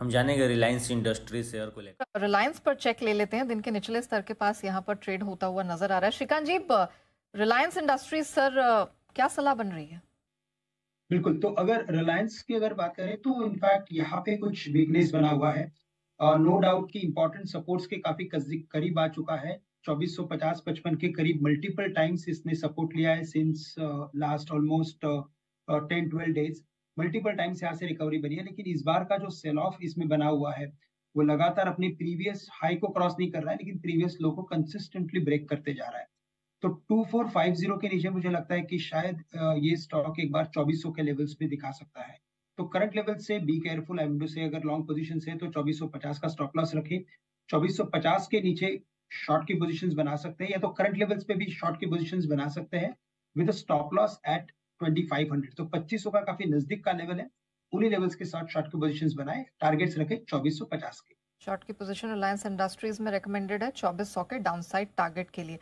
हम जानेंगे Reliance industry share को लेकर। रिलायंस पर चेक ले लेते हैं। दिन के निचले स्तर के पास यहाँ पर ट्रेड होता हुआ नज़र आ रहा है। Shrikant ji Reliance Industries sir क्या सलाह बन रही है? बिल्कुल तो अगर रिलायंस की अगर बात करें तो इनफैक्ट यहाँ पे कुछ वीकनेस बना हुआ है। नो uh, डाउट की इंपॉर्टेंट सपोर्ट्स के काफ़ी करीब आ चुका है। 2450 55 के करीब मल्टीपल टाइम्स इसने सपोर्ट लिया है since last almost ten twelve days multiple times यहाँ से रिकवरी बनी है, लेकिन इस बार का जो सेल ऑफ़ इसमें बना हुआ है, वो लगातार अपनी प्रीवियस हाई को क्रॉस नहीं कर रहा है, लेकिन प्रीवियस लो को कंसिस्टेंटली ब्रेक करते जा रहा है। तो 2450 के नीचे मुझे लगता है कि शायद ये स्टॉक एक बार 2400 के लेवल्स पे दिखा सकता है। तो करंट लेवल से बी केयरफुल एमडो से अगर लॉन्ग पोजीशन से तो 2450 का स्टॉप लॉस रखें। 2450 के नीचे शॉर्ट की पोजीशंस बना सकते हैं, या तो करंट लेवल्स पे भी शॉर्ट की पोजीशंस बना सकते हैं विद स्टॉप लॉस एट 2500 तो 2500 का काफ़ी नज़दीक का लेवल है। उन्हीं लेवल्स के साथ शॉर्ट की पोजीशंस बनाए। टारगेट्स रखे 2450 के। शॉर्ट की पोजीशन रिलायंस इंडस्ट्रीज़ में रेकमेंडेड है 2400 के डाउनसाइड टारगेट के लिए।